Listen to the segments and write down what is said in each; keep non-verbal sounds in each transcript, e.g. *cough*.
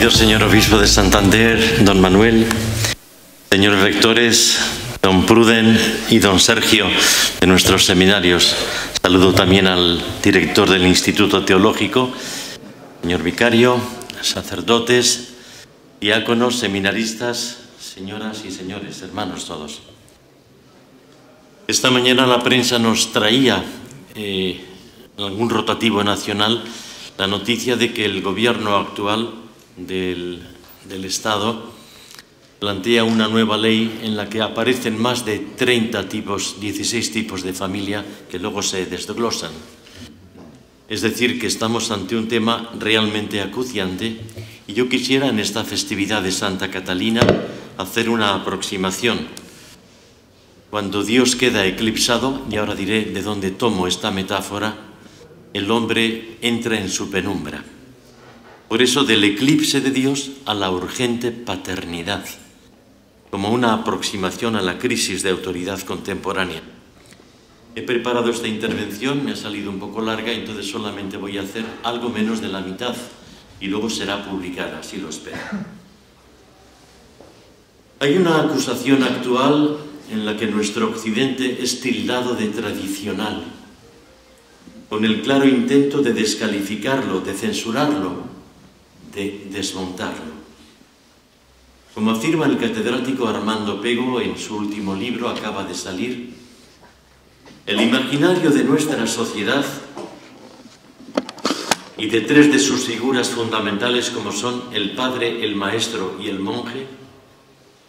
Querido señor obispo de Santander, don Manuel, señores rectores, don Pruden y don Sergio de nuestros seminarios. Saludo también al director del Instituto Teológico, señor vicario, sacerdotes, diáconos, seminaristas, señoras y señores, hermanos todos. Esta mañana la prensa nos traía eh, algún rotativo nacional la noticia de que el gobierno actual del, Estado plantea una nueva ley en la que aparecen más de 30 tipos, 16 tipos de familia que luego se desglosan. Es decir, que estamos ante un tema realmente acuciante y yo quisiera en esta festividad de Santa Catalina hacer una aproximación. Cuando Dios queda eclipsado, y ahora diré de dónde tomo esta metáfora, el hombre entra en su penumbra. Por eso del eclipse de Dios a la urgente paternidad, como una aproximación a la crisis de autoridad contemporánea. He preparado esta intervención, me ha salido un poco larga, entonces solamente voy a hacer algo menos de la mitad y luego será publicada, así lo espero. Hay una acusación actual en la que nuestro occidente es tildado de tradicional, con el claro intento de descalificarlo, de censurarlo, de desmontarlo. Como afirma el catedrático Armando Pego en su último libro, acaba de salir, el imaginario de nuestra sociedad y de tres de sus figuras fundamentales como son el padre, el maestro y el monje,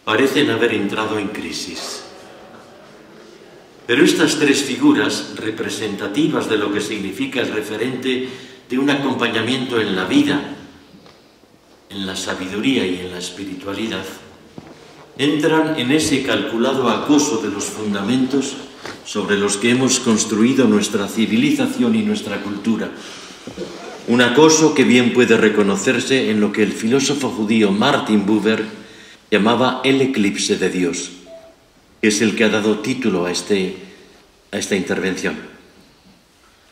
parecen haber entrado en crisis. Pero estas tres figuras representativas de lo que significa el referente de un acompañamiento en la vida, en la sabiduría y en la espiritualidad, entran en ese calculado acoso de los fundamentos sobre los que hemos construido nuestra civilización y nuestra cultura. Un acoso que bien puede reconocerse en lo que el filósofo judío Martin Buber llamaba el eclipse de Dios, que es el que ha dado título a, este, a esta intervención.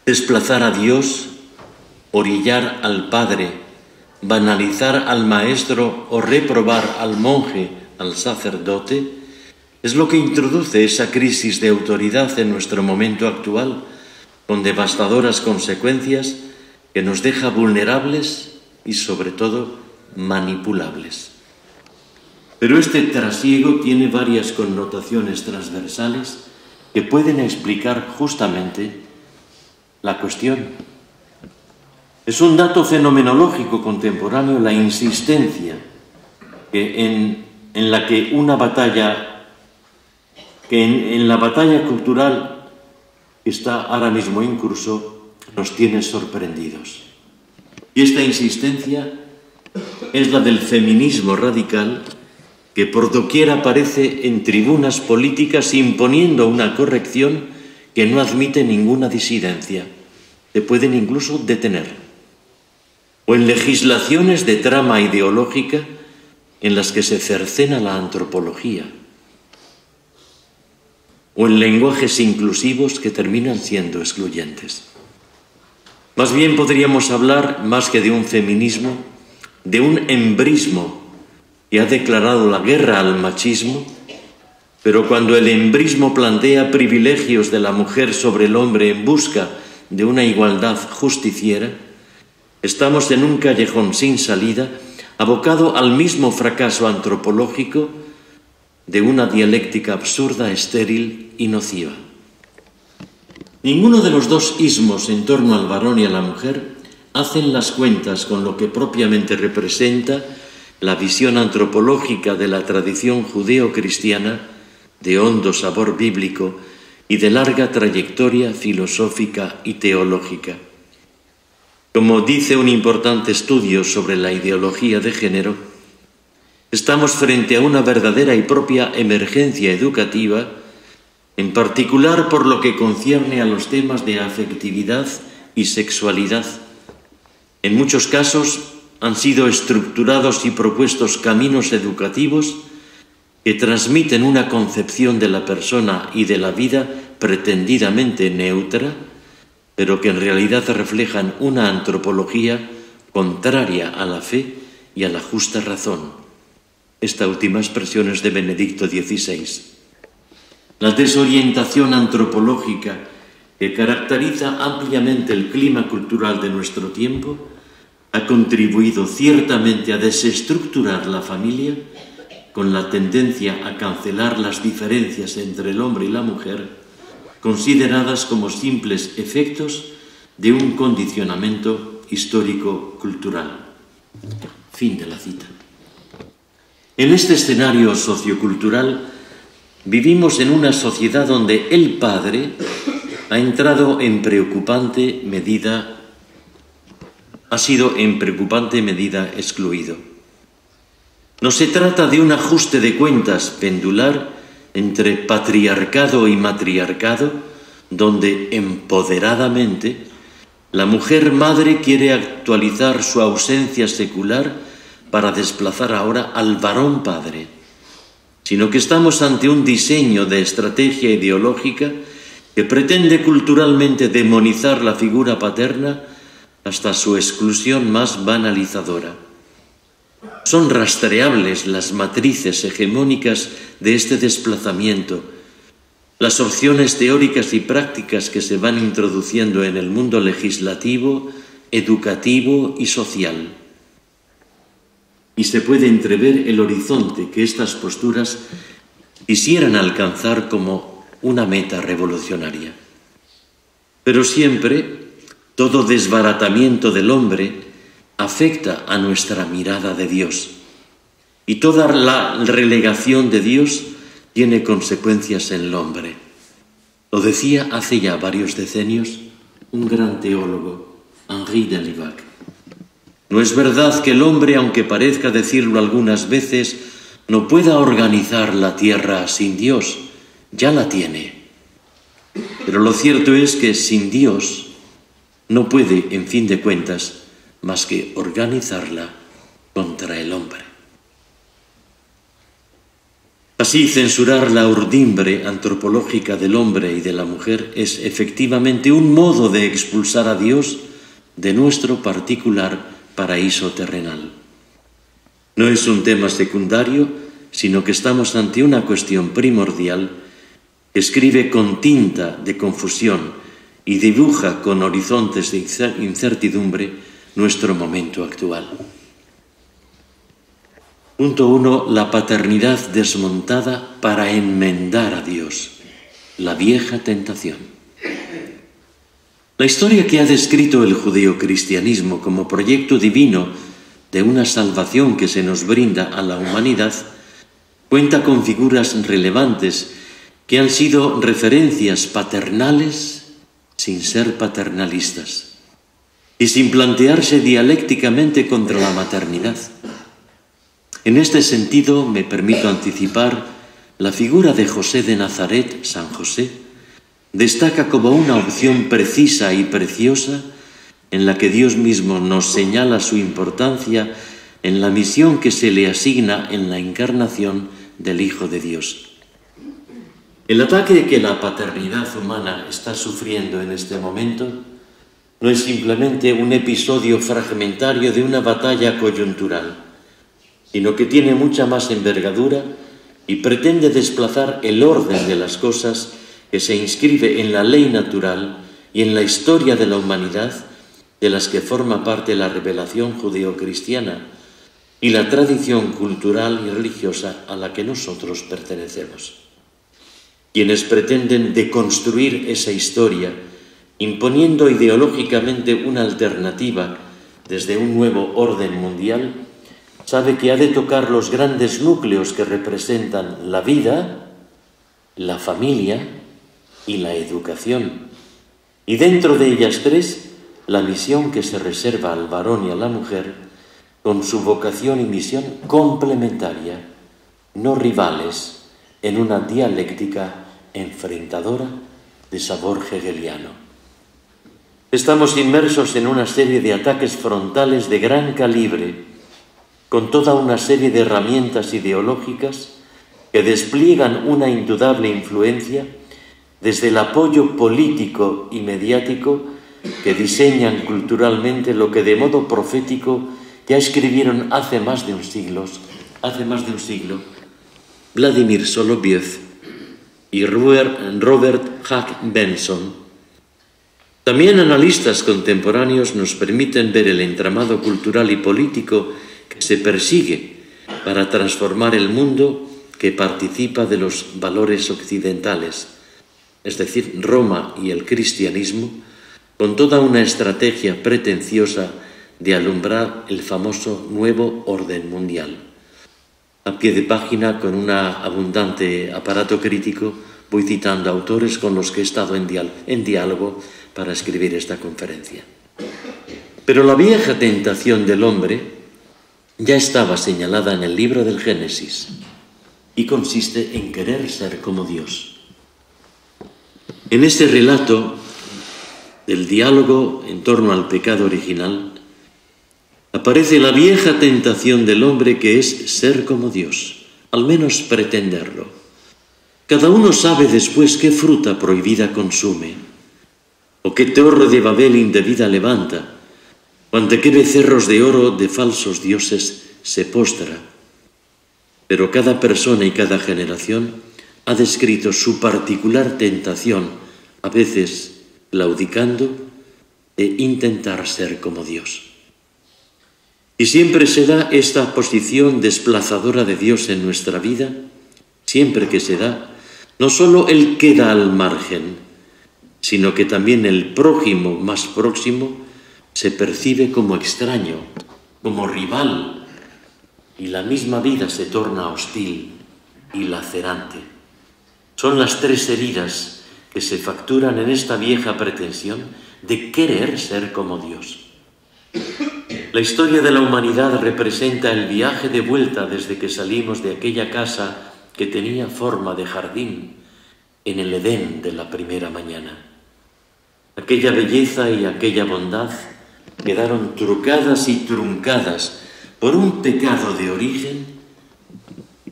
Desplazar a Dios, orillar al Padre, banalizar al maestro o reprobar al monje, al sacerdote, es lo que introduce esa crisis de autoridad en nuestro momento actual, con devastadoras consecuencias que nos deja vulnerables y sobre todo manipulables. Pero este trasiego tiene varias connotaciones transversales que pueden explicar justamente la cuestión es un dato fenomenológico contemporáneo la insistencia en, la que una batalla, que en, la batalla cultural está ahora mismo en curso, nos tiene sorprendidos. Y esta insistencia es la del feminismo radical que por doquier aparece en tribunas políticas imponiendo una corrección que no admite ninguna disidencia. Te pueden incluso detener o en legislaciones de trama ideológica en las que se cercena la antropología, o en lenguajes inclusivos que terminan siendo excluyentes. Más bien podríamos hablar, más que de un feminismo, de un embrismo que ha declarado la guerra al machismo, pero cuando el embrismo plantea privilegios de la mujer sobre el hombre en busca de una igualdad justiciera, Estamos en un callejón sin salida, abocado al mismo fracaso antropológico de una dialéctica absurda, estéril y nociva. Ninguno de los dos ismos en torno al varón y a la mujer hacen las cuentas con lo que propiamente representa la visión antropológica de la tradición judeo-cristiana de hondo sabor bíblico y de larga trayectoria filosófica y teológica. Como dice un importante estudio sobre la ideología de género, estamos frente a una verdadera y propia emergencia educativa, en particular por lo que concierne a los temas de afectividad y sexualidad. En muchos casos han sido estructurados y propuestos caminos educativos que transmiten una concepción de la persona y de la vida pretendidamente neutra, pero que en realidad reflejan una antropología contraria a la fe y a la justa razón. Esta última expresión es de Benedicto XVI. La desorientación antropológica que caracteriza ampliamente el clima cultural de nuestro tiempo ha contribuido ciertamente a desestructurar la familia con la tendencia a cancelar las diferencias entre el hombre y la mujer, consideradas como simples efectos de un condicionamiento histórico-cultural. Fin de la cita. En este escenario sociocultural vivimos en una sociedad donde el padre ha entrado en preocupante medida, ha sido en preocupante medida excluido. No se trata de un ajuste de cuentas pendular entre patriarcado y matriarcado, donde empoderadamente la mujer madre quiere actualizar su ausencia secular para desplazar ahora al varón padre, sino que estamos ante un diseño de estrategia ideológica que pretende culturalmente demonizar la figura paterna hasta su exclusión más banalizadora. Son rastreables las matrices hegemónicas de este desplazamiento, las opciones teóricas y prácticas que se van introduciendo en el mundo legislativo, educativo y social. Y se puede entrever el horizonte que estas posturas quisieran alcanzar como una meta revolucionaria. Pero siempre todo desbaratamiento del hombre afecta a nuestra mirada de Dios. Y toda la relegación de Dios tiene consecuencias en el hombre. Lo decía hace ya varios decenios un gran teólogo, Henri de Livac. No es verdad que el hombre, aunque parezca decirlo algunas veces, no pueda organizar la tierra sin Dios, ya la tiene. Pero lo cierto es que sin Dios no puede, en fin de cuentas, más que organizarla contra el hombre. Así, censurar la urdimbre antropológica del hombre y de la mujer es efectivamente un modo de expulsar a Dios de nuestro particular paraíso terrenal. No es un tema secundario, sino que estamos ante una cuestión primordial que escribe con tinta de confusión y dibuja con horizontes de incertidumbre nuestro momento actual. Punto uno, la paternidad desmontada para enmendar a Dios, la vieja tentación. La historia que ha descrito el judeocristianismo como proyecto divino de una salvación que se nos brinda a la humanidad cuenta con figuras relevantes que han sido referencias paternales sin ser paternalistas y sin plantearse dialécticamente contra la maternidad. En este sentido, me permito anticipar, la figura de José de Nazaret, San José, destaca como una opción precisa y preciosa en la que Dios mismo nos señala su importancia en la misión que se le asigna en la encarnación del Hijo de Dios. El ataque que la paternidad humana está sufriendo en este momento no es simplemente un episodio fragmentario de una batalla coyuntural, sino que tiene mucha más envergadura y pretende desplazar el orden de las cosas que se inscribe en la ley natural y en la historia de la humanidad de las que forma parte la revelación judeocristiana y la tradición cultural y religiosa a la que nosotros pertenecemos. Quienes pretenden deconstruir esa historia imponiendo ideológicamente una alternativa desde un nuevo orden mundial, sabe que ha de tocar los grandes núcleos que representan la vida, la familia y la educación. Y dentro de ellas tres, la misión que se reserva al varón y a la mujer, con su vocación y misión complementaria, no rivales, en una dialéctica enfrentadora de sabor hegeliano. Estamos inmersos en una serie de ataques frontales de gran calibre, con toda una serie de herramientas ideológicas que despliegan una indudable influencia desde el apoyo político y mediático que diseñan culturalmente lo que de modo profético ya escribieron hace más de un siglo, hace más de un siglo, Vladimir Soloviev y Robert Hack Benson. También analistas contemporáneos nos permiten ver el entramado cultural y político que se persigue para transformar el mundo que participa de los valores occidentales, es decir, Roma y el cristianismo, con toda una estrategia pretenciosa de alumbrar el famoso nuevo orden mundial. A pie de página, con un abundante aparato crítico, voy citando autores con los que he estado en, diálogo para escribir esta conferencia. Pero la vieja tentación del hombre ya estaba señalada en el libro del Génesis y consiste en querer ser como Dios. En este relato del diálogo en torno al pecado original, aparece la vieja tentación del hombre que es ser como Dios, al menos pretenderlo. Cada uno sabe después qué fruta prohibida consume, o qué torre de Babel indebida levanta, o ante qué becerros de oro de falsos dioses se postra. Pero cada persona y cada generación ha descrito su particular tentación, a veces claudicando, de intentar ser como Dios. Y siempre se da esta posición desplazadora de Dios en nuestra vida, siempre que se da, no solo Él queda al margen, sino que también el prójimo más próximo se percibe como extraño, como rival, y la misma vida se torna hostil y lacerante. Son las tres heridas que se facturan en esta vieja pretensión de querer ser como Dios. La historia de la humanidad representa el viaje de vuelta desde que salimos de aquella casa que tenía forma de jardín en el Edén de la primera mañana. Aquella belleza y aquella bondad quedaron trucadas y truncadas por un pecado de origen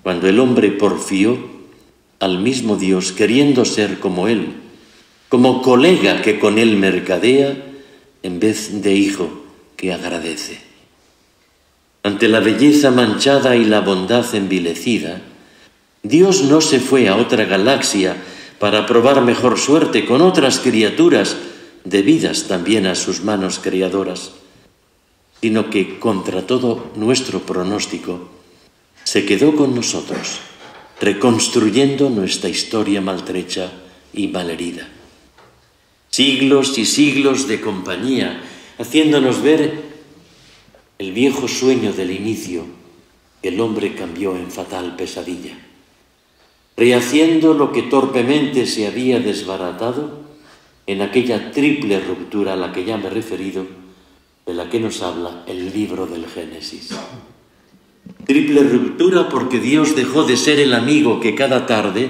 cuando el hombre porfió al mismo Dios queriendo ser como Él, como colega que con Él mercadea en vez de hijo que agradece. Ante la belleza manchada y la bondad envilecida, Dios no se fue a otra galaxia para probar mejor suerte con otras criaturas debidas también a sus manos creadoras, sino que contra todo nuestro pronóstico, se quedó con nosotros, reconstruyendo nuestra historia maltrecha y malherida. Siglos y siglos de compañía haciéndonos ver el viejo sueño del inicio que el hombre cambió en fatal pesadilla, rehaciendo lo que torpemente se había desbaratado en aquella triple ruptura a la que ya me he referido, de la que nos habla el libro del Génesis. Triple ruptura porque Dios dejó de ser el amigo que cada tarde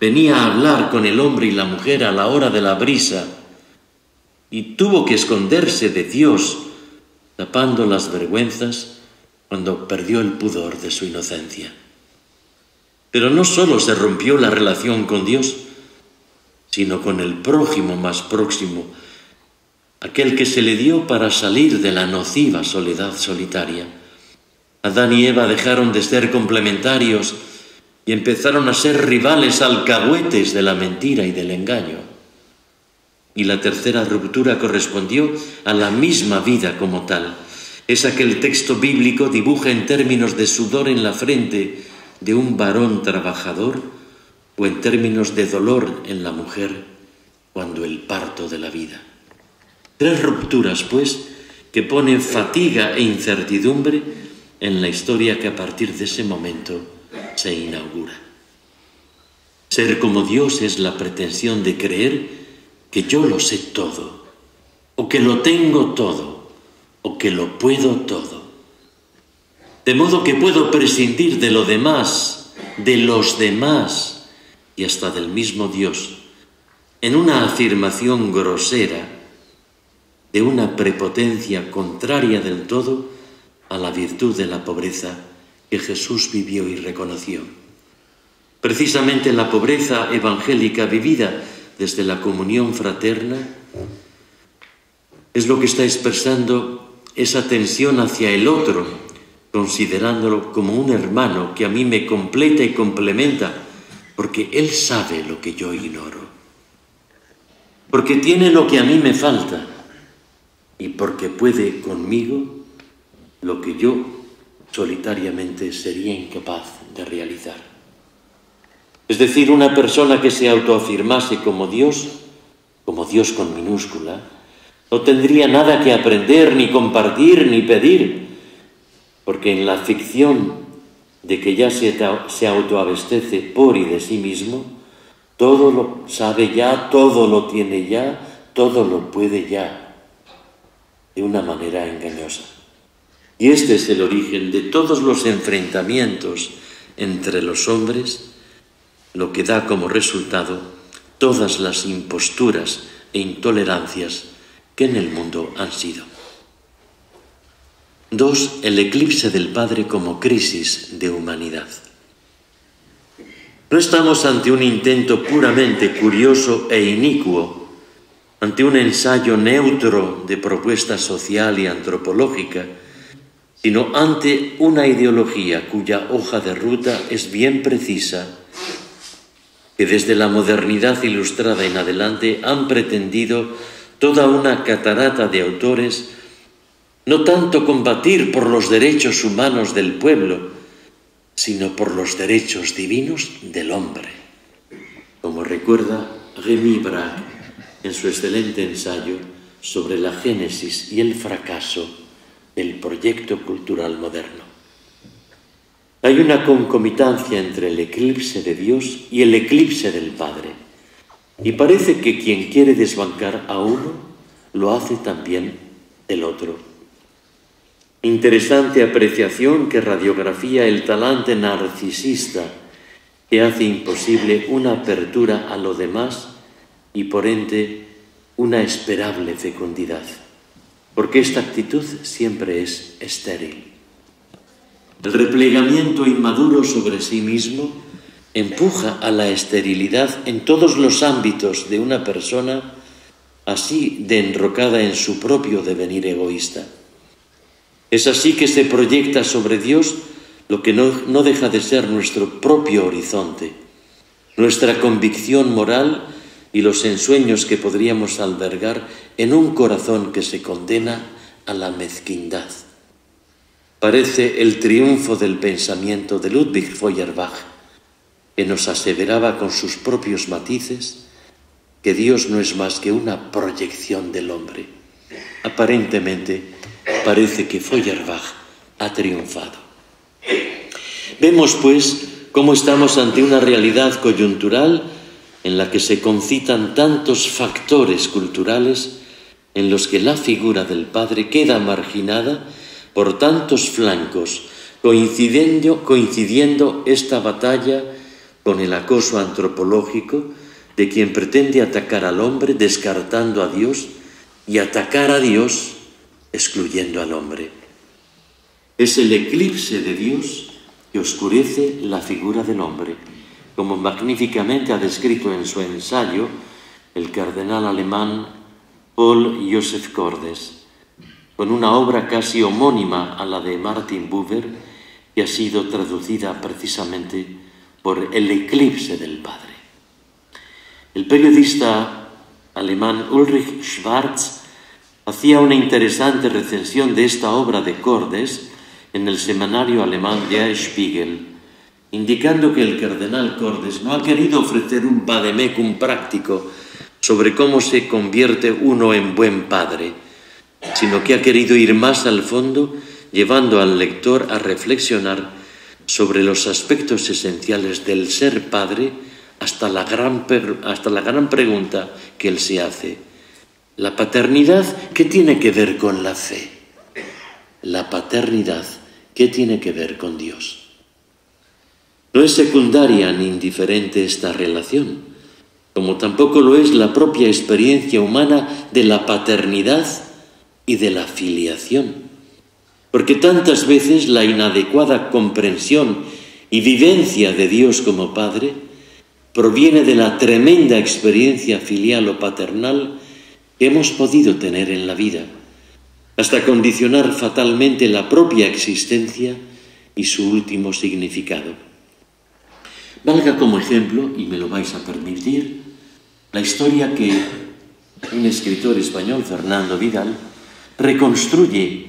venía a hablar con el hombre y la mujer a la hora de la brisa y tuvo que esconderse de Dios, tapando las vergüenzas cuando perdió el pudor de su inocencia. Pero no solo se rompió la relación con Dios, sino con el prójimo más próximo, aquel que se le dio para salir de la nociva soledad solitaria. Adán y Eva dejaron de ser complementarios y empezaron a ser rivales alcahuetes de la mentira y del engaño. Y la tercera ruptura correspondió a la misma vida como tal. Esa que el texto bíblico dibuja en términos de sudor en la frente de un varón trabajador o en términos de dolor en la mujer cuando el parto de la vida. Tres rupturas, pues, que ponen fatiga e incertidumbre en la historia que a partir de ese momento se inaugura. Ser como Dios es la pretensión de creer que yo lo sé todo, o que lo tengo todo, o que lo puedo todo. De modo que puedo prescindir de lo demás, de los demás y hasta del mismo Dios, en una afirmación grosera de una prepotencia contraria del todo a la virtud de la pobreza que Jesús vivió y reconoció. Precisamente la pobreza evangélica vivida desde la comunión fraterna es lo que está expresando esa tensión hacia el otro, considerándolo como un hermano que a mí me completa y complementa, porque él sabe lo que yo ignoro, porque tiene lo que a mí me falta y porque puede conmigo lo que yo solitariamente sería incapaz de realizar. Es decir, una persona que se autoafirmase como Dios, como Dios con minúscula, no tendría nada que aprender, ni compartir, ni pedir, porque en la ficción de que ya se, se autoabestece por y de sí mismo, todo lo sabe ya, todo lo tiene ya, todo lo puede ya, de una manera engañosa. Y este es el origen de todos los enfrentamientos entre los hombres, lo que da como resultado todas las imposturas e intolerancias que en el mundo han sido. Dos, el eclipse del Padre como crisis de humanidad. No estamos ante un intento puramente curioso e inicuo, ante un ensayo neutro de propuesta social y antropológica, sino ante una ideología cuya hoja de ruta es bien precisa, que desde la modernidad ilustrada en adelante han pretendido toda una catarata de autores no tanto combatir por los derechos humanos del pueblo, sino por los derechos divinos del hombre. Como recuerda Rémy Braque en su excelente ensayo sobre la génesis y el fracaso del proyecto cultural moderno. Hay una concomitancia entre el eclipse de Dios y el eclipse del Padre. Y parece que quien quiere desbancar a uno, lo hace también el otro. Interesante apreciación que radiografía el talante narcisista que hace imposible una apertura a lo demás y por ende una esperable fecundidad, porque esta actitud siempre es estéril. El replegamiento inmaduro sobre sí mismo empuja a la esterilidad en todos los ámbitos de una persona así de enrocada en su propio devenir egoísta. Es así que se proyecta sobre Dios lo que no, deja de ser nuestro propio horizonte, nuestra convicción moral y los ensueños que podríamos albergar en un corazón que se condena a la mezquindad. Parece el triunfo del pensamiento de Ludwig Feuerbach, que nos aseveraba con sus propios matices que Dios no es más que una proyección del hombre. Aparentemente, parece que Feuerbach ha triunfado. Vemos, pues, cómo estamos ante una realidad coyuntural en la que se concitan tantos factores culturales en los que la figura del Padre queda marginada por tantos flancos, coincidiendo, coincidiendo esta batalla con el acoso antropológico de quien pretende atacar al hombre descartando a Dios y atacar a Dios excluyendo al hombre. Es el eclipse de Dios que oscurece la figura del hombre, como magníficamente ha descrito en su ensayo el cardenal alemán Paul Joseph Cordes, con una obra casi homónima a la de Martin Buber, que ha sido traducida precisamente por El eclipse del Padre. El periodista alemán Ulrich Schwarz hacía una interesante recensión de esta obra de Cordes en el semanario alemán Der Spiegel, indicando que el cardenal Cordes no ha querido ofrecer un vademecum práctico sobre cómo se convierte uno en buen padre, sino que ha querido ir más al fondo, llevando al lector a reflexionar sobre los aspectos esenciales del ser padre hasta la gran, hasta la gran pregunta que él se hace la paternidad, ¿qué tiene que ver con la fe? La paternidad, ¿qué tiene que ver con Dios? No es secundaria ni indiferente esta relación, como tampoco lo es la propia experiencia humana de la paternidad y de la filiación. Porque tantas veces la inadecuada comprensión y vivencia de Dios como Padre proviene de la tremenda experiencia filial o paternal hemos podido tener en la vida, hasta condicionar fatalmente la propia existencia y su último significado. Valga como ejemplo, y me lo vais a permitir, la historia que un escritor español, Fernando Vidal, reconstruye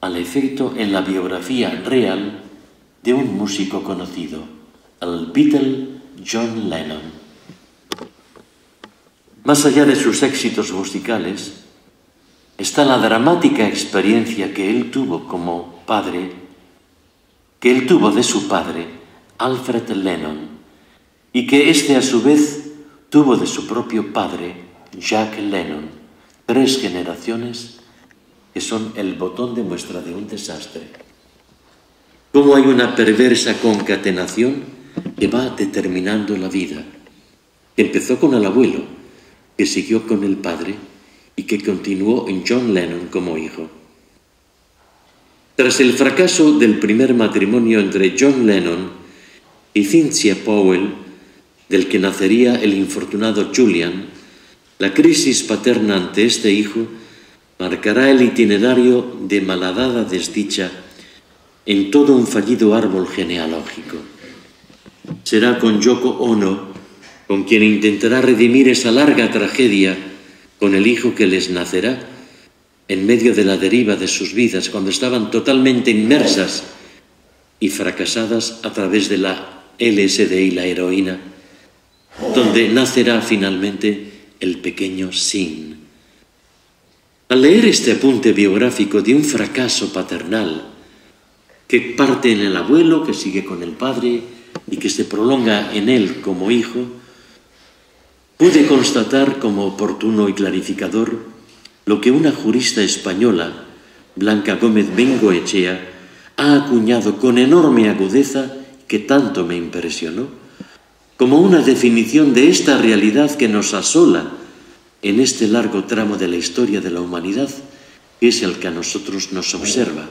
al efecto en la biografía real de un músico conocido, el Beatle John Lennon. Más allá de sus éxitos musicales, está la dramática experiencia que él tuvo como padre, que él tuvo de su padre, Alfred Lennon, y que éste a su vez tuvo de su propio padre, Jack Lennon, tres generaciones que son el botón de muestra de un desastre. Cómo hay una perversa concatenación que va determinando la vida. Empezó con el abuelo, que siguió con el padre, y que continuó en John Lennon como hijo. Tras el fracaso del primer matrimonio entre John Lennon y Cynthia Powell, del que nacería el infortunado Julian, la crisis paterna ante este hijo marcará el itinerario de malhadada desdicha en todo un fallido árbol genealógico. Será con Yoko Ono con quien intentará redimir esa larga tragedia con el hijo que les nacerá en medio de la deriva de sus vidas, cuando estaban totalmente inmersas y fracasadas a través de la LSD y la heroína, donde nacerá finalmente el pequeño Sin. Al leer este apunte biográfico de un fracaso paternal, que parte en el abuelo, que sigue con el padre y que se prolonga en él como hijo, pude constatar como oportuno y clarificador lo que una jurista española, Blanca Gómez Bengoechea, ha acuñado con enorme agudeza que tanto me impresionó, como una definición de esta realidad que nos asola en este largo tramo de la historia de la humanidad, que es el que a nosotros nos observa,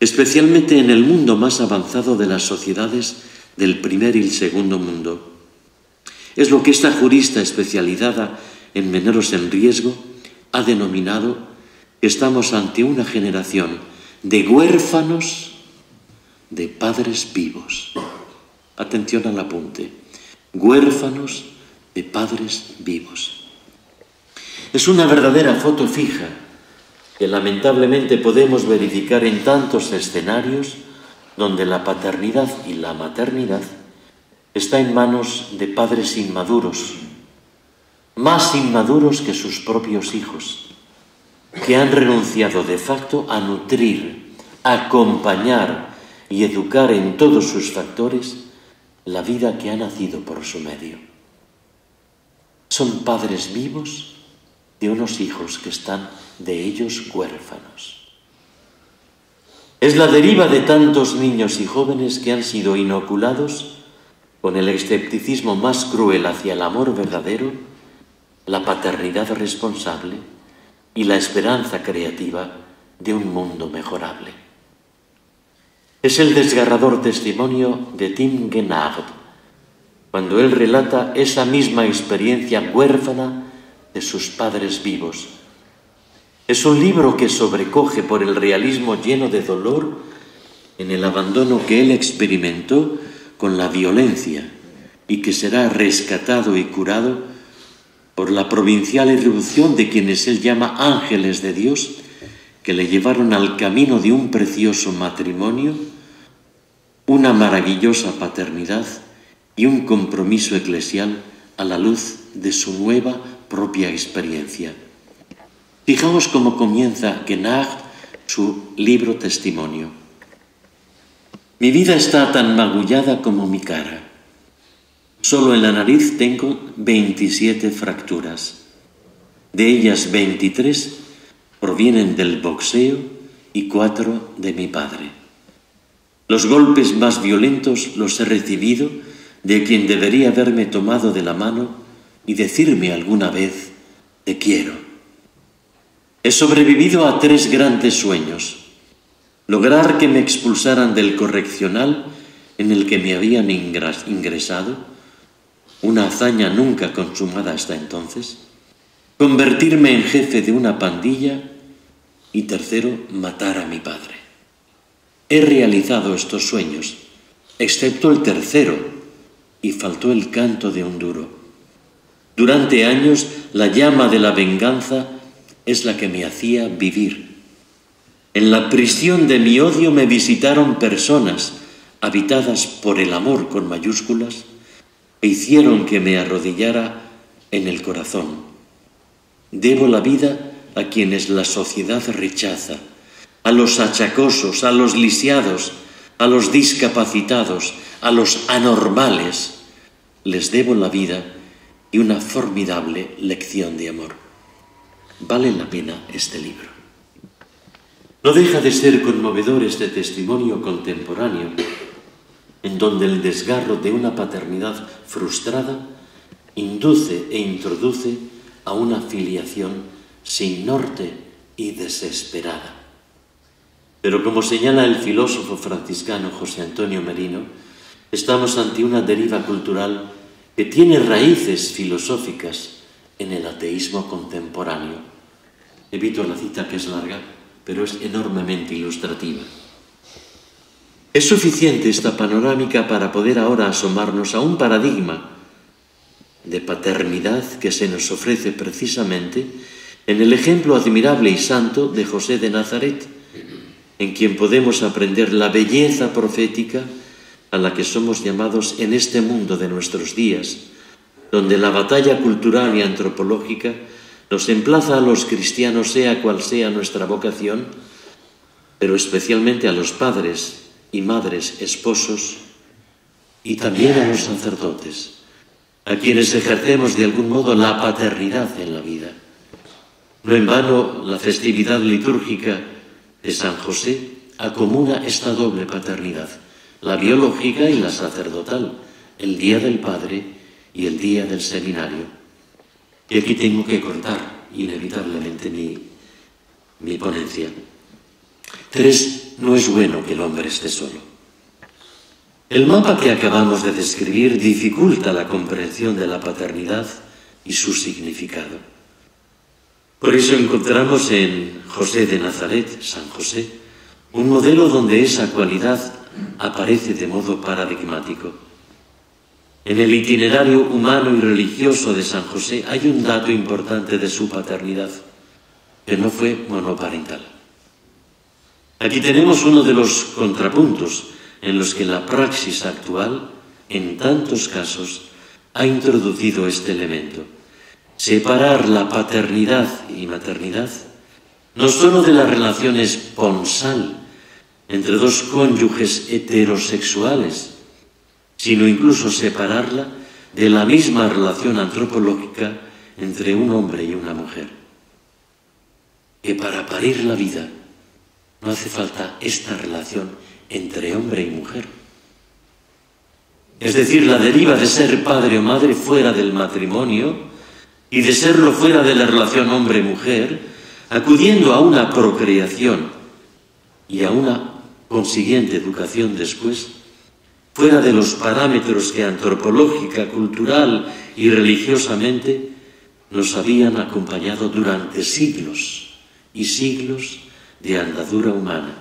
especialmente en el mundo más avanzado de las sociedades del primer y segundo mundo es lo que esta jurista especializada en menores en riesgo ha denominado estamos ante una generación de huérfanos de padres vivos. Atención al apunte. Huérfanos de padres vivos. Es una verdadera foto fija que lamentablemente podemos verificar en tantos escenarios donde la paternidad y la maternidad está en manos de padres inmaduros, más inmaduros que sus propios hijos, que han renunciado de facto a nutrir, acompañar y educar en todos sus factores la vida que ha nacido por su medio. Son padres vivos de unos hijos que están de ellos huérfanos. Es la deriva de tantos niños y jóvenes que han sido inoculados con el escepticismo más cruel hacia el amor verdadero, la paternidad responsable y la esperanza creativa de un mundo mejorable. Es el desgarrador testimonio de Tim Gennard, cuando él relata esa misma experiencia huérfana de sus padres vivos. Es un libro que sobrecoge por el realismo lleno de dolor en el abandono que él experimentó con la violencia y que será rescatado y curado por la provincial irrupción de quienes él llama ángeles de Dios, que le llevaron al camino de un precioso matrimonio, una maravillosa paternidad y un compromiso eclesial a la luz de su nueva propia experiencia. Fijaos cómo comienza Genard su libro testimonio. Mi vida está tan magullada como mi cara. Solo en la nariz tengo 27 fracturas. De ellas 23 provienen del boxeo y cuatro de mi padre. Los golpes más violentos los he recibido de quien debería haberme tomado de la mano y decirme alguna vez, te quiero. He sobrevivido a tres grandes sueños lograr que me expulsaran del correccional en el que me habían ingresado, una hazaña nunca consumada hasta entonces, convertirme en jefe de una pandilla y tercero, matar a mi padre. He realizado estos sueños, excepto el tercero, y faltó el canto de un duro. Durante años la llama de la venganza es la que me hacía vivir. En la prisión de mi odio me visitaron personas habitadas por el amor con mayúsculas e hicieron que me arrodillara en el corazón. Debo la vida a quienes la sociedad rechaza, a los achacosos, a los lisiados, a los discapacitados, a los anormales. Les debo la vida y una formidable lección de amor. Vale la pena este libro. No deja de ser conmovedor este testimonio contemporáneo en donde el desgarro de una paternidad frustrada induce e introduce a una filiación sin norte y desesperada. Pero como señala el filósofo franciscano José Antonio Merino, estamos ante una deriva cultural que tiene raíces filosóficas en el ateísmo contemporáneo. Evito la cita que es larga, pero es enormemente ilustrativa. Es suficiente esta panorámica para poder ahora asomarnos a un paradigma de paternidad que se nos ofrece precisamente en el ejemplo admirable y santo de José de Nazaret, en quien podemos aprender la belleza profética a la que somos llamados en este mundo de nuestros días, donde la batalla cultural y antropológica nos emplaza a los cristianos, sea cual sea nuestra vocación, pero especialmente a los padres y madres, esposos, y también a los sacerdotes a quienes ejercemos de algún modo la paternidad en la vida. No en vano la festividad litúrgica de San José acomuna esta doble paternidad, la biológica y la sacerdotal, el día del Padre y el día del seminario. Y aquí tengo que cortar inevitablemente mi, mi ponencia. Tres, no es bueno que el hombre esté solo. El mapa que acabamos de describir dificulta la comprensión de la paternidad y su significado. Por eso encontramos en José de Nazaret, San José, un modelo donde esa cualidad aparece de modo paradigmático. En el itinerario humano y religioso de San José hay un dato importante de su paternidad, que no fue monoparental. Aquí tenemos uno de los contrapuntos en los que la praxis actual, en tantos casos, ha introducido este elemento. Separar la paternidad y maternidad no sólo de la relación esponsal entre dos cónyuges heterosexuales, sino incluso separarla de la misma relación antropológica entre un hombre y una mujer. Que para parir la vida no hace falta esta relación entre hombre y mujer. Es decir, la deriva de ser padre o madre fuera del matrimonio y de serlo fuera de la relación hombre-mujer, acudiendo a una procreación y a una consiguiente educación después, fuera de los parámetros que antropológica, cultural y religiosamente nos habían acompañado durante siglos y siglos de andadura humana.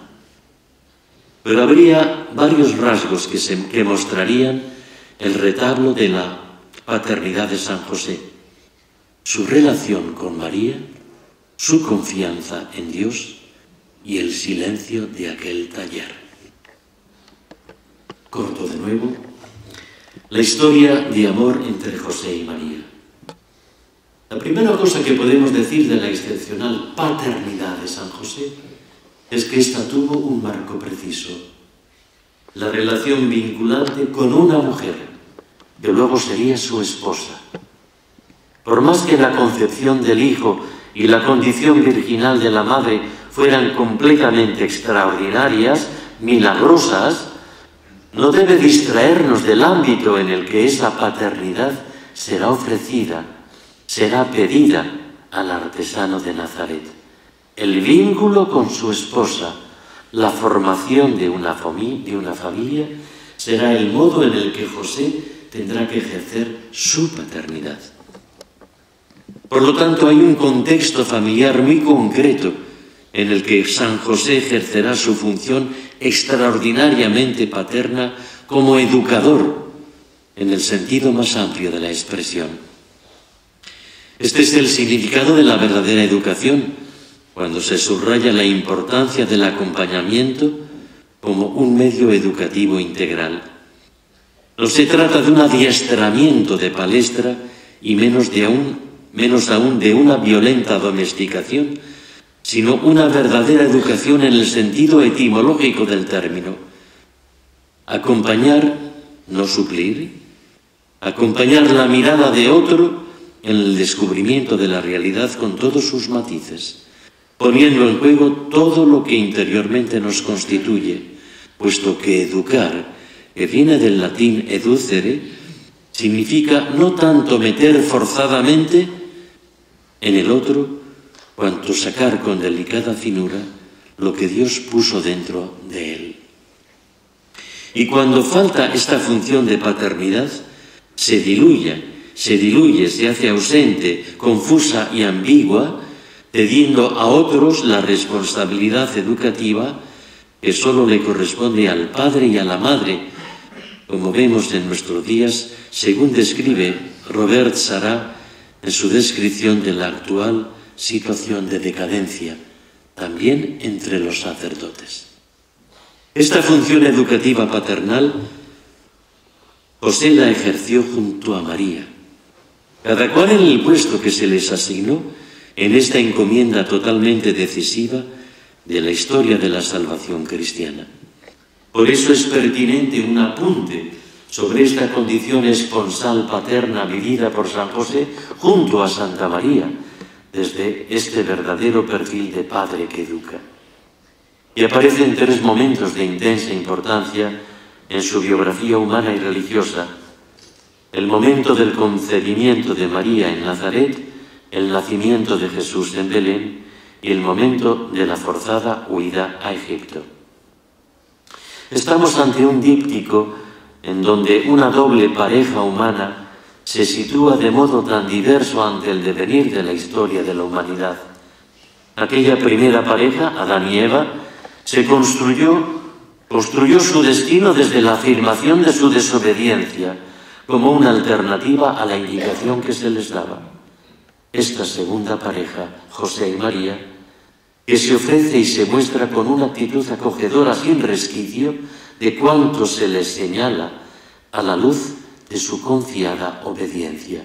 Pero habría varios rasgos que, que mostrarían el retablo de la paternidad de San José. Su relación con María, su confianza en Dios y el silencio de aquel taller. Corto de nuevo la historia de amor entre José y María. La primera cosa que podemos decir de la excepcional paternidad de San José es que ésta tuvo un marco preciso, la relación vinculante con una mujer, que luego sería su esposa. Por más que la concepción del hijo y la condición virginal de la madre fueran completamente extraordinarias, milagrosas, no debe distraernos del ámbito en el que esa paternidad será ofrecida, será pedida al artesano de Nazaret el vínculo con su esposa, la formación de una, de una familia, será el modo en el que José tendrá que ejercer su paternidad. Por lo tanto, hay un contexto familiar muy concreto en el que San José ejercerá su función extraordinariamente paterna como educador en el sentido más amplio de la expresión. Este es el significado de la verdadera educación, cuando se subraya la importancia del acompañamiento como un medio educativo integral. No se trata de un adiestramiento de palestra y menos, de menos aún de una violenta domesticación, sino una verdadera educación en el sentido etimológico del término. Acompañar, no suplir, acompañar la mirada de otro en el descubrimiento de la realidad con todos sus matices, poniendo en juego todo lo que interiormente nos constituye, puesto que educar, que viene del latín educere, significa no tanto meter forzadamente en el otro, cuanto sacar con delicada finura lo que Dios puso dentro de él. Y cuando falta esta función de paternidad, se diluye, se diluye, se hace ausente, confusa y ambigua, cediendo a otros la responsabilidad educativa que sólo le corresponde al padre y a la madre, como vemos en nuestros días, según describe Robert Sará en su descripción de la actual situación de decadencia, también entre los sacerdotes. Esta función educativa paternal José la ejerció junto a María, cada cual en el puesto que se les asignó en esta encomienda totalmente decisiva de la historia de la salvación cristiana. Por eso es pertinente un apunte sobre esta condición esponsal paterna vivida por San José junto a Santa María, desde este verdadero perfil de padre que educa. Y aparece en tres momentos de intensa importancia en su biografía humana y religiosa. El momento del concebimiento de María en Nazaret, el nacimiento de Jesús en Belén y el momento de la forzada huida a Egipto. Estamos ante un díptico en donde una doble pareja humana se sitúa de modo tan diverso ante el devenir de la historia de la humanidad. Aquella primera pareja, Adán y Eva, se construyó, construyó su destino desde la afirmación de su desobediencia como una alternativa a la indicación que se les daba. Esta segunda pareja, José y María, que se ofrece y se muestra con una actitud acogedora sin resquicio de cuanto se les señala a la luz de su confiada obediencia.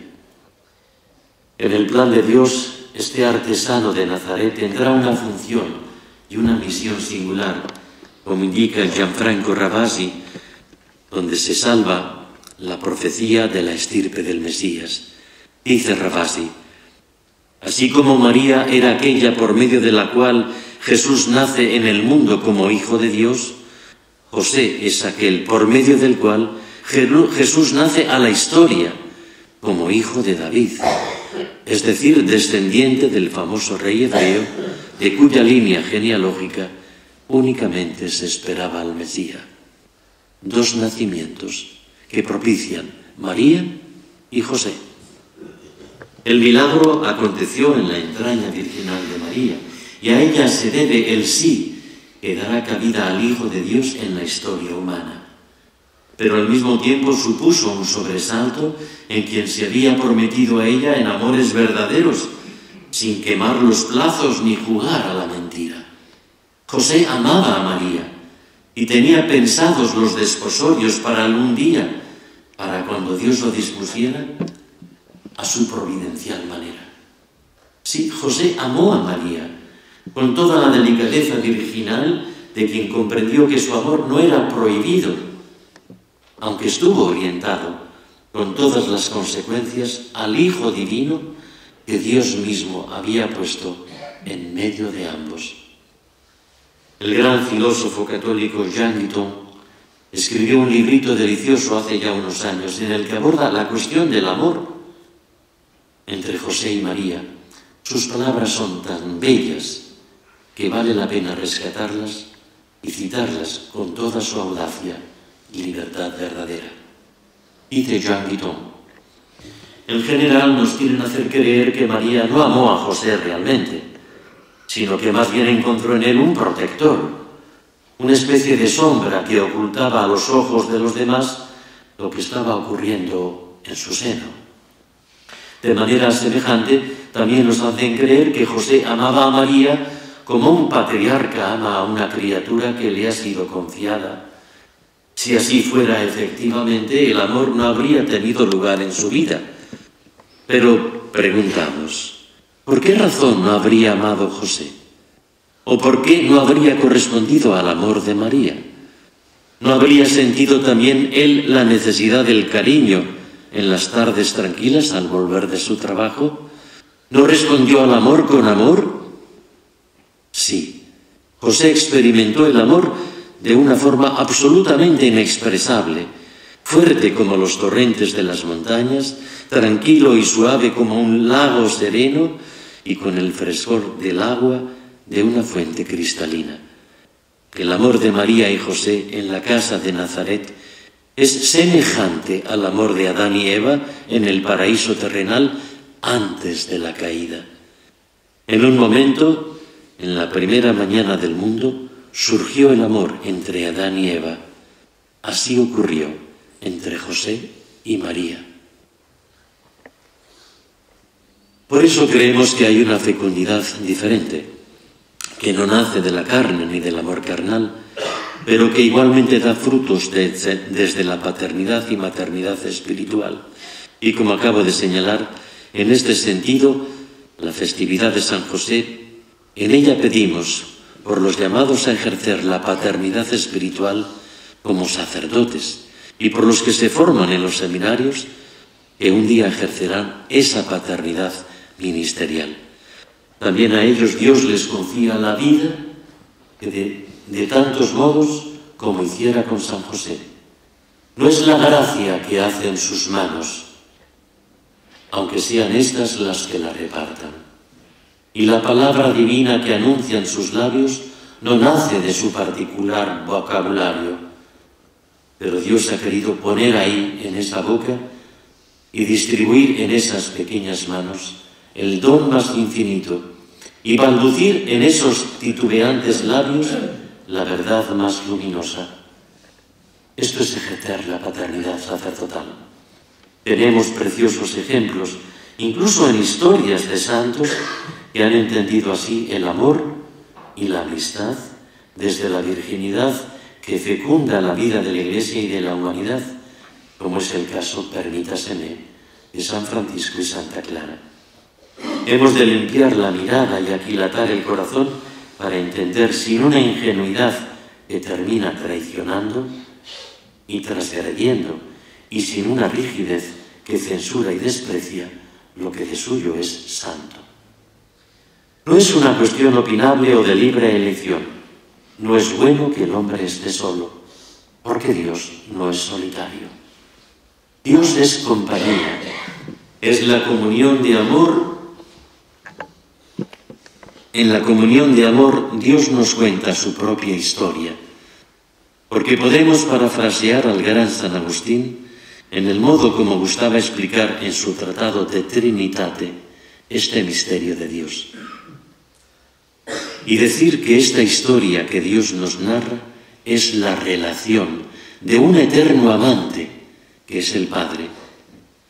En el plan de Dios, este artesano de Nazaret tendrá una función y una misión singular, como indica Gianfranco Ravasi, donde se salva la profecía de la estirpe del Mesías. Dice Ravasi, así como María era aquella por medio de la cual Jesús nace en el mundo como Hijo de Dios, José es aquel por medio del cual Jesús nace a la historia como hijo de David, es decir, descendiente del famoso rey hebreo, de cuya línea genealógica únicamente se esperaba al Mesías. Dos nacimientos que propician María y José. El milagro aconteció en la entraña virginal de María y a ella se debe el sí que dará cabida al Hijo de Dios en la historia humana pero al mismo tiempo supuso un sobresalto en quien se había prometido a ella en amores verdaderos, sin quemar los plazos ni jugar a la mentira. José amaba a María y tenía pensados los desposorios para algún día, para cuando Dios lo dispusiera, a su providencial manera. Sí, José amó a María, con toda la delicadeza virginal de quien comprendió que su amor no era prohibido, aunque estuvo orientado con todas las consecuencias al Hijo Divino que Dios mismo había puesto en medio de ambos. El gran filósofo católico Jean Guiton escribió un librito delicioso hace ya unos años en el que aborda la cuestión del amor entre José y María. Sus palabras son tan bellas que vale la pena rescatarlas y citarlas con toda su audacia libertad verdadera. Dice Jean Guiton, en general nos quieren hacer creer que María no amó a José realmente, sino que más bien encontró en él un protector, una especie de sombra que ocultaba a los ojos de los demás lo que estaba ocurriendo en su seno. De manera semejante, también nos hacen creer que José amaba a María como un patriarca ama a una criatura que le ha sido confiada. Si así fuera efectivamente, el amor no habría tenido lugar en su vida. Pero preguntamos, ¿por qué razón no habría amado José? ¿O por qué no habría correspondido al amor de María? ¿No habría sentido también él la necesidad del cariño en las tardes tranquilas al volver de su trabajo? ¿No respondió al amor con amor? Sí, José experimentó el amor de una forma absolutamente inexpresable, fuerte como los torrentes de las montañas, tranquilo y suave como un lago sereno y con el frescor del agua de una fuente cristalina. El amor de María y José en la casa de Nazaret es semejante al amor de Adán y Eva en el paraíso terrenal antes de la caída. En un momento, en la primera mañana del mundo, surgió el amor entre Adán y Eva. Así ocurrió entre José y María. Por eso creemos que hay una fecundidad diferente que no nace de la carne ni del amor carnal, pero que igualmente da frutos desde la paternidad y maternidad espiritual. Y como acabo de señalar, en este sentido, la festividad de San José, en ella pedimos por los llamados a ejercer la paternidad espiritual como sacerdotes y por los que se forman en los seminarios, que un día ejercerán esa paternidad ministerial. También a ellos Dios les confía la vida de, tantos modos como hiciera con San José. No es la gracia que hace en sus manos, aunque sean estas las que la repartan. Y la palabra divina que anuncia en sus labios no nace de su particular vocabulario, pero Dios ha querido poner ahí, en esa boca, y distribuir en esas pequeñas manos el don más infinito y balbucir en esos titubeantes labios la verdad más luminosa. Esto es ejercer la paternidad sacerdotal. Tenemos preciosos ejemplos, incluso en historias de santos, que han entendido así el amor y la amistad desde la virginidad que fecunda la vida de la Iglesia y de la humanidad, como es el caso, permítaseme, de San Francisco y Santa Clara. Hemos de limpiar la mirada y aquilatar el corazón para entender sin una ingenuidad que termina traicionando y transgrediendo y sin una rigidez que censura y desprecia lo que de suyo es santo. No es una cuestión opinable o de libre elección. No es bueno que el hombre esté solo, porque Dios no es solitario. Dios es compañía, es la comunión de amor en la comunión de amor Dios nos cuenta su propia historia, porque podemos parafrasear al gran San Agustín en el modo como gustaba explicar en su tratado de Trinitate este misterio de Dios. Y decir que esta historia que Dios nos narra es la relación de un eterno amante, que es el Padre,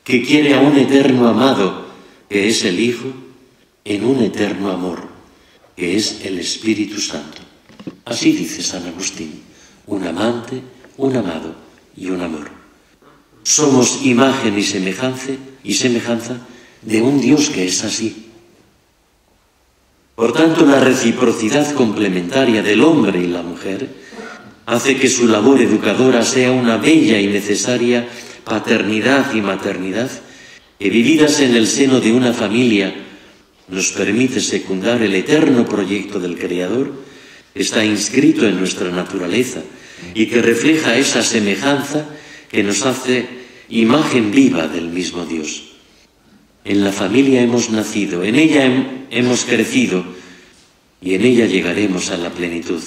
que quiere a un eterno amado, que es el Hijo, en un eterno amor que es el Espíritu Santo. Así dice San Agustín, un amante, un amado y un amor. Somos imagen y semejanza, y semejanza de un Dios que es así. Por tanto, la reciprocidad complementaria del hombre y la mujer hace que su labor educadora sea una bella y necesaria paternidad y maternidad que vividas en el seno de una familia nos permite secundar el eterno proyecto del Creador está inscrito en nuestra naturaleza y que refleja esa semejanza que nos hace imagen viva del mismo Dios. En la familia hemos nacido, en ella hemos crecido y en ella llegaremos a la plenitud.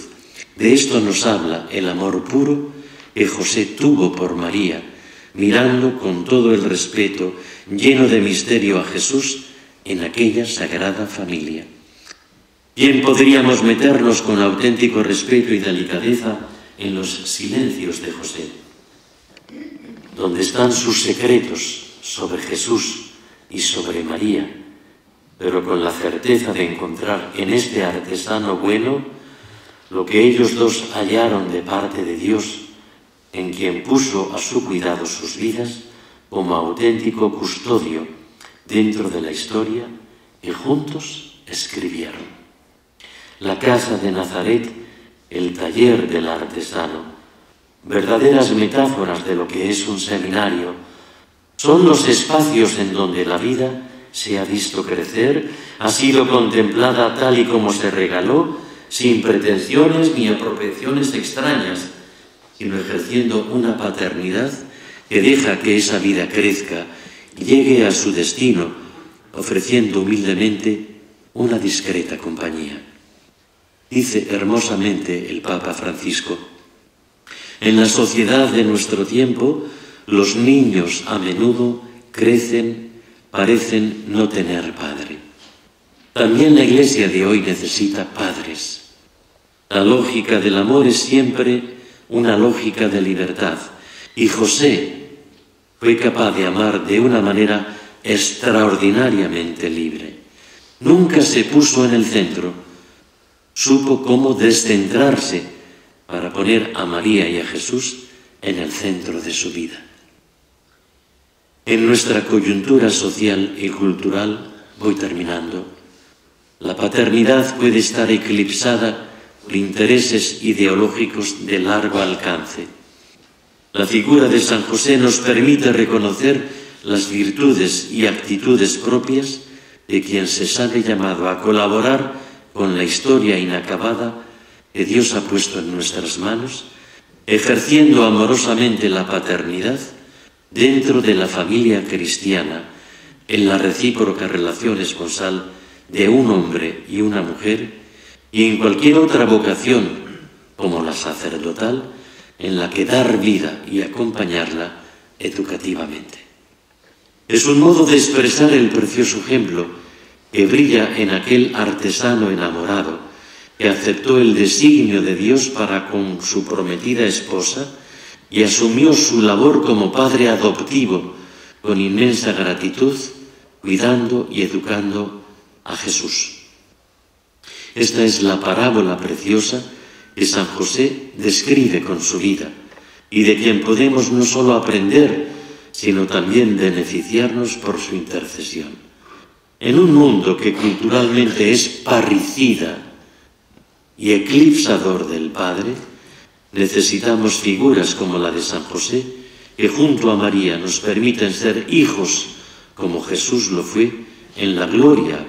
De esto nos habla el amor puro que José tuvo por María, mirando con todo el respeto, lleno de misterio a Jesús, en aquella sagrada familia. Bien podríamos meternos con auténtico respeto y delicadeza en los silencios de José, donde están sus secretos sobre Jesús y sobre María, pero con la certeza de encontrar en este artesano bueno lo que ellos dos hallaron de parte de Dios, en quien puso a su cuidado sus vidas como auténtico custodio dentro de la historia y juntos escribieron. La casa de Nazaret, el taller del artesano, verdaderas metáforas de lo que es un seminario, son los espacios en donde la vida se ha visto crecer, ha sido contemplada tal y como se regaló, sin pretensiones ni apropiaciones extrañas, sino ejerciendo una paternidad que deja que esa vida crezca y llegue a su destino, ofreciendo humildemente una discreta compañía. Dice hermosamente el Papa Francisco, en la sociedad de nuestro tiempo, los niños a menudo crecen, parecen no tener padre. También la iglesia de hoy necesita padres. La lógica del amor es siempre una lógica de libertad. Y José fue capaz de amar de una manera extraordinariamente libre. Nunca se puso en el centro. Supo cómo descentrarse para poner a María y a Jesús en el centro de su vida. En nuestra coyuntura social y cultural, voy terminando, la paternidad puede estar eclipsada por intereses ideológicos de largo alcance. La figura de San José nos permite reconocer las virtudes y actitudes propias de quien se sabe llamado a colaborar con la historia inacabada que Dios ha puesto en nuestras manos, ejerciendo amorosamente la paternidad dentro de la familia cristiana, en la recíproca relación esponsal de un hombre y una mujer, y en cualquier otra vocación, como la sacerdotal, en la que dar vida y acompañarla educativamente. Es un modo de expresar el precioso ejemplo que brilla en aquel artesano enamorado que aceptó el designio de Dios para con su prometida esposa y asumió su labor como padre adoptivo con inmensa gratitud, cuidando y educando a Jesús. Esta es la parábola preciosa que San José describe con su vida y de quien podemos no solo aprender, sino también beneficiarnos por su intercesión. En un mundo que culturalmente es parricida y eclipsador del Padre, necesitamos figuras como la de San José, que junto a María nos permiten ser hijos como Jesús lo fue en la gloria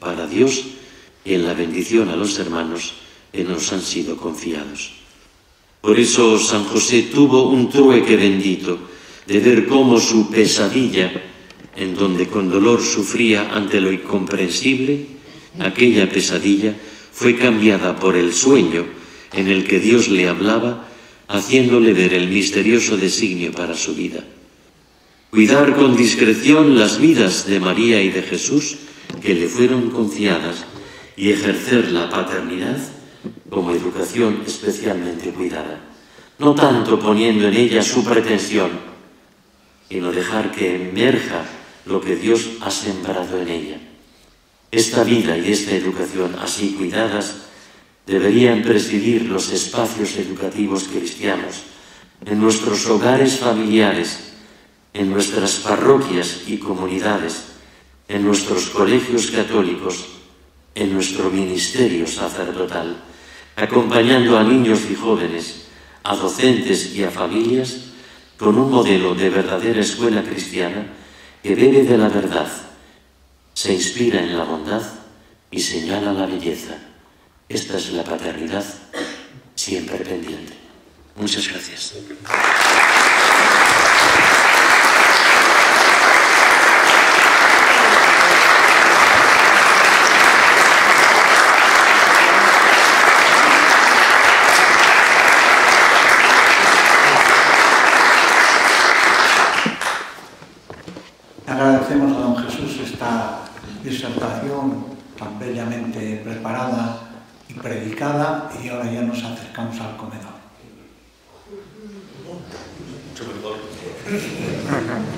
para Dios y en la bendición a los hermanos que nos han sido confiados. Por eso San José tuvo un trueque bendito de ver cómo su pesadilla, en donde con dolor sufría ante lo incomprensible, aquella pesadilla fue cambiada por el sueño en el que Dios le hablaba, haciéndole ver el misterioso designio para su vida. Cuidar con discreción las vidas de María y de Jesús que le fueron confiadas y ejercer la paternidad como educación especialmente cuidada, no tanto poniendo en ella su pretensión, sino dejar que emerja lo que Dios ha sembrado en ella. Esta vida y esta educación así cuidadas deberían presidir los espacios educativos cristianos en nuestros hogares familiares, en nuestras parroquias y comunidades, en nuestros colegios católicos, en nuestro ministerio sacerdotal, acompañando a niños y jóvenes, a docentes y a familias con un modelo de verdadera escuela cristiana que bebe de la verdad, se inspira en la bondad y señala la belleza. Esta es la paternidad siempre pendiente. Muchas gracias. Mm-hmm. *laughs*